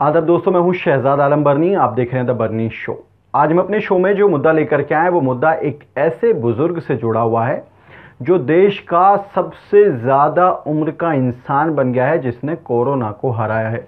आदब दोस्तों, मैं हूँ शहजाद आलम बर्नी, आप देख रहे हैं द बर्नी शो। आज मैं अपने शो में जो मुद्दा लेकर के आए वो मुद्दा एक ऐसे बुज़ुर्ग से जुड़ा हुआ है, जो देश का सबसे ज़्यादा उम्र का इंसान बन गया है, जिसने कोरोना को हराया है।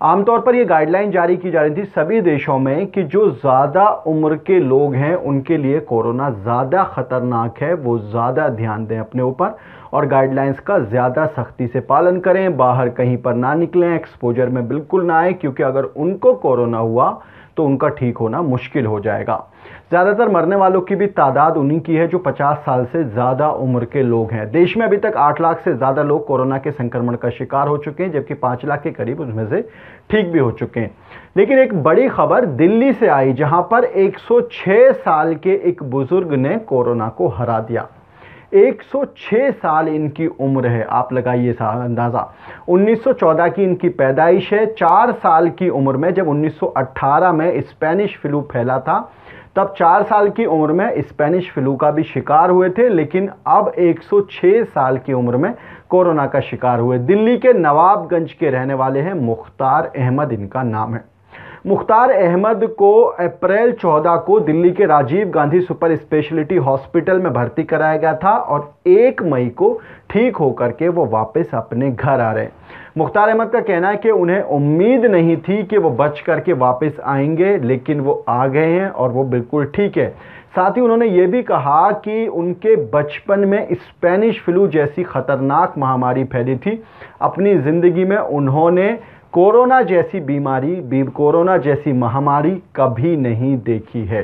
आमतौर पर यह गाइडलाइन जारी की जा रही थी सभी देशों में कि जो ज़्यादा उम्र के लोग हैं, उनके लिए कोरोना ज़्यादा ख़तरनाक है, वो ज़्यादा ध्यान दें अपने ऊपर और गाइडलाइंस का ज़्यादा सख्ती से पालन करें। बाहर कहीं पर ना निकलें एक्सपोजर में बिल्कुल ना आए, क्योंकि अगर उनको कोरोना हुआ तो उनका ठीक होना मुश्किल हो जाएगा। ज़्यादातर मरने वालों की भी तादाद उन्हीं की है जो 50 साल से ज़्यादा उम्र के लोग हैं। देश में अभी तक 8 लाख से ज़्यादा लोग कोरोना के संक्रमण का शिकार हो चुके हैं, जबकि 5 लाख के करीब उसमें से ठीक भी हो चुके हैं। लेकिन एक बड़ी खबर दिल्ली से आई, जहाँ पर 106 साल के एक बुज़ुर्ग ने कोरोना को हरा दिया। 106 साल इनकी उम्र है। आप लगाइए अंदाज़ा। 1914 की इनकी पैदाइश है। चार साल की उम्र में जब 1918 में स्पेनिश फ्लू फैला था, तब चार साल की उम्र में स्पेनिश फ्लू का भी शिकार हुए थे, लेकिन अब 106 साल की उम्र में कोरोना का शिकार हुए। दिल्ली के नवाबगंज के रहने वाले हैं मुख्तार अहमद, इनका नाम है। मुख्तार अहमद को अप्रैल 14 को दिल्ली के Rajiv Gandhi super speciality hospital में भर्ती कराया गया था और एक मई को ठीक होकर के वो वापस अपने घर आ रहे। मुख्तार अहमद का कहना है कि उन्हें उम्मीद नहीं थी कि वो बच करके वापस आएँगे, लेकिन वो आ गए हैं और वो बिल्कुल ठीक है। साथ ही उन्होंने ये भी कहा कि उनके बचपन में स्पेनिश फ्लू जैसी खतरनाक महामारी फैली थी। अपनी ज़िंदगी में उन्होंने कोरोना जैसी बीमारी बी, कोरोना जैसी महामारी कभी नहीं देखी है।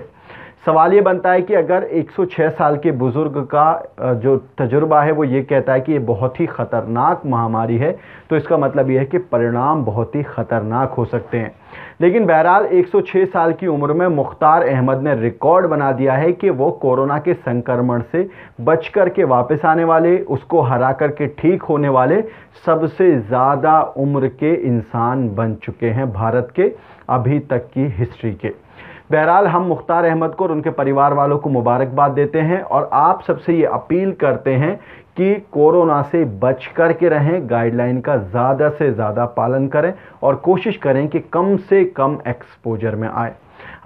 सवाल ये बनता है कि अगर 106 साल के बुज़ुर्ग का जो तजुर्बा है वो ये कहता है कि ये बहुत ही ख़तरनाक महामारी है तो इसका मतलब ये है कि परिणाम बहुत ही ख़तरनाक हो सकते हैं। लेकिन बहरहाल 106 साल की उम्र में मुख्तार अहमद ने रिकॉर्ड बना दिया है कि वो कोरोना के संक्रमण से बच कर के वापस आने वाले, उसको हरा कर के ठीक होने वाले सबसे ज़्यादा उम्र के इंसान बन चुके हैं भारत के अभी तक की हिस्ट्री के। बहरहाल हम मुख्तार अहमद को और उनके परिवार वालों को मुबारकबाद देते हैं और आप सबसे ये अपील करते हैं कि कोरोना से बच कर के रहें गाइडलाइन का ज़्यादा से ज़्यादा पालन करें और कोशिश करें कि कम से कम एक्सपोजर में आए।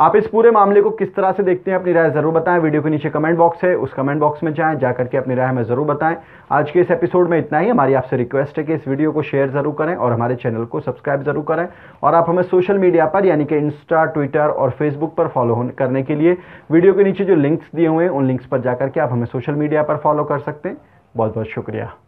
आप इस पूरे मामले को किस तरह से देखते हैं, अपनी राय ज़रूर बताएँ। वीडियो के नीचे कमेंट बॉक्स है, उस कमेंट बॉक्स में जाएँ, जाकर के अपनी राय हमें ज़रूर बताएँ। आज के इस एपिसोड में इतना ही। हमारी आपसे रिक्वेस्ट है कि इस वीडियो को शेयर ज़रूर करें और हमारे चैनल को सब्सक्राइब ज़रूर करें और आप हमें सोशल मीडिया पर, यानी कि इंस्टा ट्विटर और फेसबुक पर फॉलो करने के लिए वीडियो के नीचे जो लिंक्स दिए हुए हैं, उन लिंक्स पर जाकर के आप हमें सोशल मीडिया पर फॉलो कर सकते हैं। बहुत बहुत शुक्रिया।